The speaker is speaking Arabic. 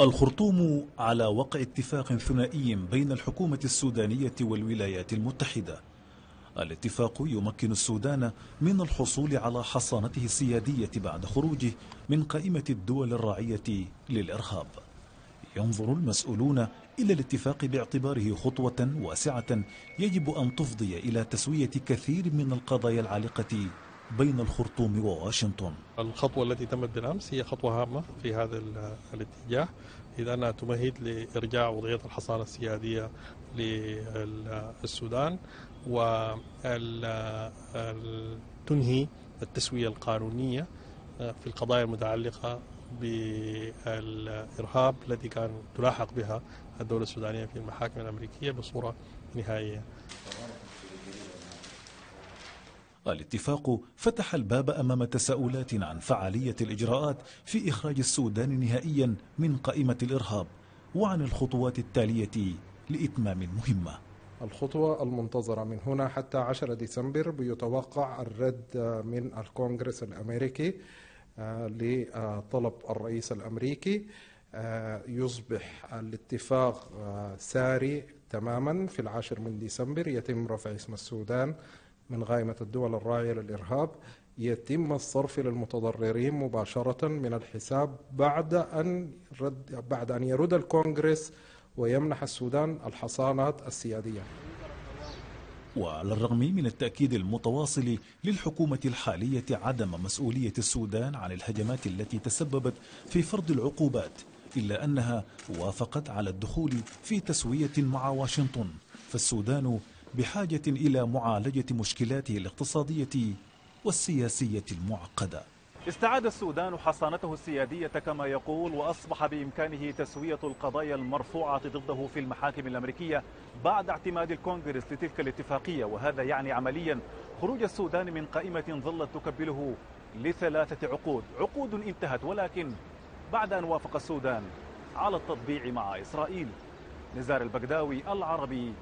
الخرطوم على وقع اتفاق ثنائي بين الحكومة السودانية والولايات المتحدة. الاتفاق يمكن السودان من الحصول على حصانته السيادية بعد خروجه من قائمة الدول الراعية للإرهاب. ينظر المسؤولون إلى الاتفاق باعتباره خطوة واسعة يجب أن تفضي إلى تسوية كثير من القضايا العالقة بين الخرطوم وواشنطن. الخطوة التي تمت بالأمس هي خطوة هامة في هذا الاتجاه. إذ أنها تمهد لإرجاع وضعية الحصانة السيادية للسودان وتنهي التسوية القانونية في القضايا المتعلقة بالإرهاب التي كان تلاحق بها الدولة السودانية في المحاكم الأمريكية بصورة نهائية. الاتفاق فتح الباب أمام تساؤلات عن فعالية الإجراءات في إخراج السودان نهائيا من قائمة الإرهاب وعن الخطوات التالية لإتمام المهمة. الخطوة المنتظرة من هنا حتى 10 ديسمبر بيتوقع الرد من الكونغرس الأمريكي آه، لطلب الرئيس الأمريكي آه، يصبح الاتفاق آه، ساري تماما في العاشر من ديسمبر يتم رفع اسم السودان. من قائمة الدول الراعية للإرهاب يتم الصرف للمتضررين مباشرة من الحساب بعد أن رد بعد أن يرد الكونغرس ويمنح السودان الحصانات السيادية. وعلى الرغم من التأكيد المتواصل للحكومة الحالية عدم مسؤولية السودان عن الهجمات التي تسببت في فرض العقوبات إلا أنها وافقت على الدخول في تسوية مع واشنطن فالسودان بحاجة إلى معالجة مشكلاته الاقتصادية والسياسية المعقدة. استعاد السودان حصانته السيادية كما يقول وأصبح بإمكانه تسوية القضايا المرفوعة ضده في المحاكم الأمريكية بعد اعتماد الكونغرس لتلك الاتفاقية. وهذا يعني عمليا خروج السودان من قائمة ظلت تكبله لثلاثة عقود. عقود انتهت ولكن بعد أن وافق السودان على التطبيع مع إسرائيل. نزار البغداوي العربي.